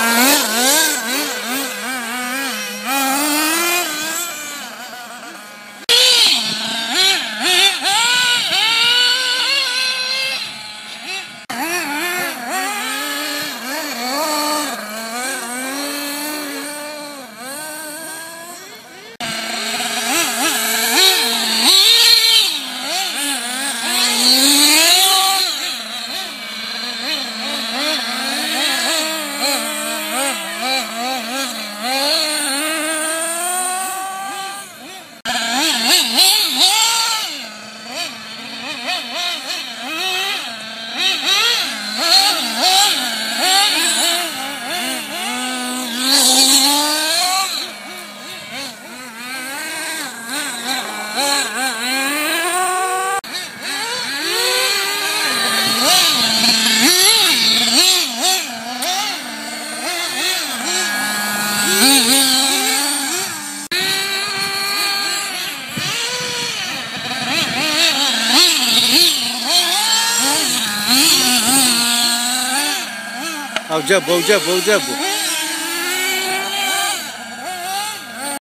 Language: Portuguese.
Ah! O jabo, o jabo, o jabo.